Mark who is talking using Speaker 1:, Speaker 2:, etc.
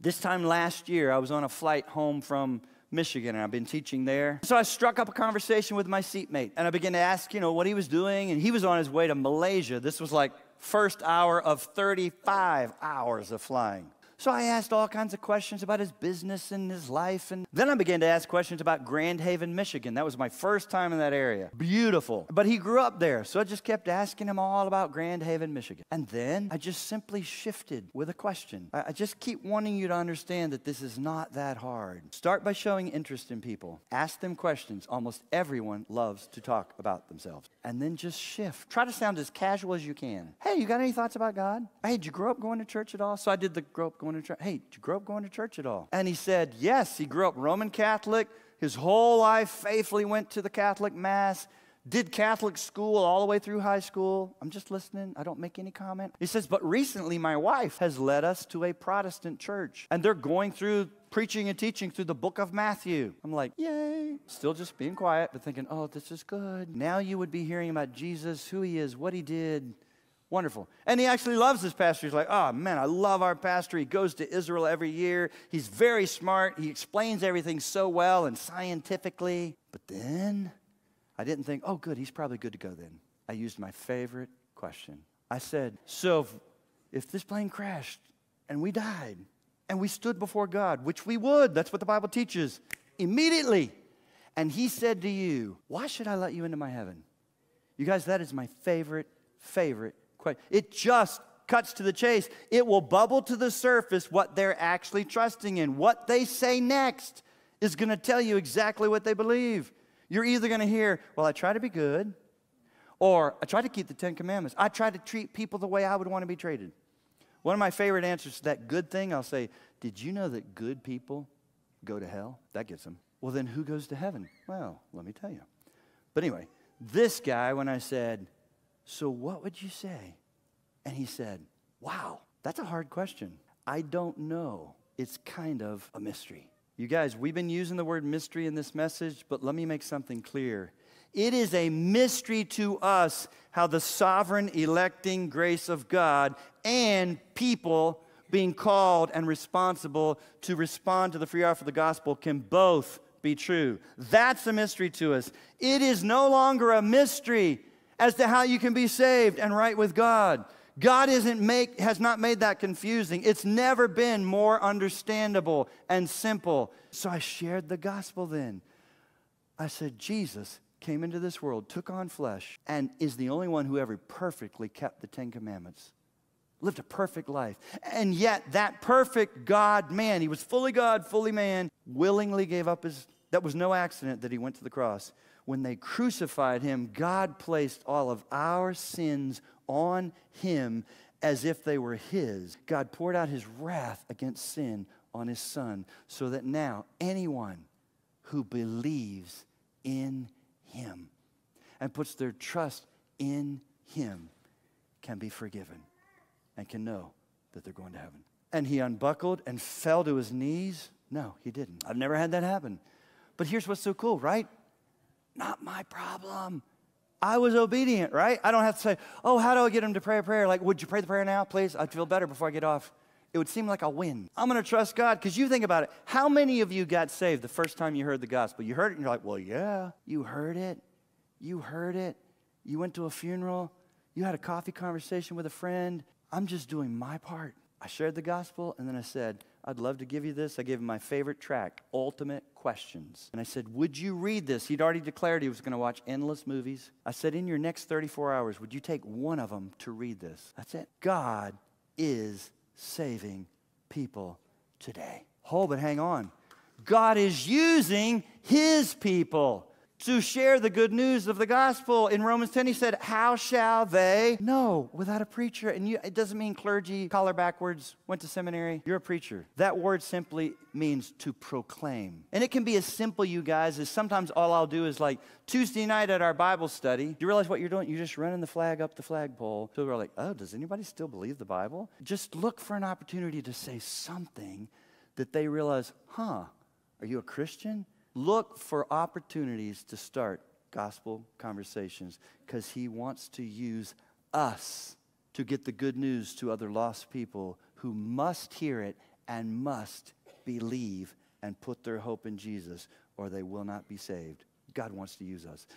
Speaker 1: This time last year, I was on a flight home from Michigan, and I've been teaching there. So I struck up a conversation with my seatmate, and I began to ask, you know, what he was doing, and he was on his way to Malaysia. This was like first hour of 35 hours of flying. So I asked all kinds of questions about his business and his life. And then I began to ask questions about Grand Haven, Michigan. That was my first time in that area. Beautiful. But he grew up there. So I just kept asking him all about Grand Haven, Michigan. And then I just simply shifted with a question. I just keep wanting you to understand that this is not that hard. Start by showing interest in people, ask them questions. Almost everyone loves to talk about themselves. And then just shift. Try to sound as casual as you can. Hey, you got any thoughts about God? Hey, did you grow up going to church at all? So I did the grow up going going to church? Hey, did you grow up going to church at all? And he said, Yes, he grew up Roman Catholic. His whole life faithfully went to the Catholic Mass, did Catholic school all the way through high school. I'm just listening. I don't make any comment. He says, But recently my wife has led us to a Protestant church, and they're going through preaching and teaching through the book of Matthew. I'm like, Yay. Still just being quiet, but thinking, Oh, this is good. Now you would be hearing about Jesus, who he is, what he did Wonderful. And he actually loves this pastor. He's like, oh man, I love our pastor. He goes to Israel every year. He's very smart. He explains everything so well and scientifically. But then I didn't think, oh, good, he's probably good to go then. I used my favorite question. I said, so if, if this plane crashed and we died and we stood before God, which we would, that's what the Bible teaches, immediately, and he said to you, why should I let you into my heaven? You guys, that is my favorite, favorite it just cuts to the chase. It will bubble to the surface what they're actually trusting in. What they say next is going to tell you exactly what they believe. You're either going to hear, Well, I try to be good, or I try to keep the Ten Commandments. I try to treat people the way I would want to be treated. One of my favorite answers to that good thing, I'll say, Did you know that good people go to hell? That gets them. Well, then who goes to heaven? Well, let me tell you. But anyway, this guy, when I said, so, what would you say? And he said, Wow, that's a hard question. I don't know. It's kind of a mystery. You guys, we've been using the word mystery in this message, but let me make something clear. It is a mystery to us how the sovereign electing grace of God and people being called and responsible to respond to the free offer of the gospel can both be true. That's a mystery to us. It is no longer a mystery as to how you can be saved and right with God. God isn't make, has not made that confusing. It's never been more understandable and simple. So I shared the gospel then. I said, Jesus came into this world, took on flesh, and is the only one who ever perfectly kept the Ten Commandments. Lived a perfect life. And yet, that perfect God man, he was fully God, fully man, willingly gave up his. That was no accident that he went to the cross when they crucified him, God placed all of our sins on him as if they were his. God poured out his wrath against sin on his son so that now anyone who believes in him and puts their trust in him can be forgiven and can know that they're going to heaven. And he unbuckled and fell to his knees. No, he didn't. I've never had that happen. But here's what's so cool, right? Not my problem. I was obedient, right? I don't have to say, oh, how do I get him to pray a prayer? Like, would you pray the prayer now, please? I'd feel better before I get off. It would seem like a win. I'm going to trust God because you think about it. How many of you got saved the first time you heard the gospel? You heard it and you're like, well, yeah, you heard it. You heard it. You went to a funeral. You had a coffee conversation with a friend. I'm just doing my part. I shared the gospel and then I said, I'd love to give you this. I gave him my favorite track, Ultimate Questions. And I said, Would you read this? He'd already declared he was going to watch endless movies. I said, In your next 34 hours, would you take one of them to read this? That's it. God is saving people today. Hold, oh, but hang on. God is using his people to share the good news of the gospel. In Romans 10, he said, How shall they know without a preacher? And you, it doesn't mean clergy, collar backwards, went to seminary. You're a preacher. That word simply means to proclaim. And it can be as simple, you guys, as sometimes all I'll do is like Tuesday night at our Bible study. Do You realize what you're doing? You're just running the flag up the flagpole. People are like, Oh, does anybody still believe the Bible? Just look for an opportunity to say something that they realize, Huh, are you a Christian? Look for opportunities to start gospel conversations because he wants to use us to get the good news to other lost people who must hear it and must believe and put their hope in Jesus, or they will not be saved. God wants to use us.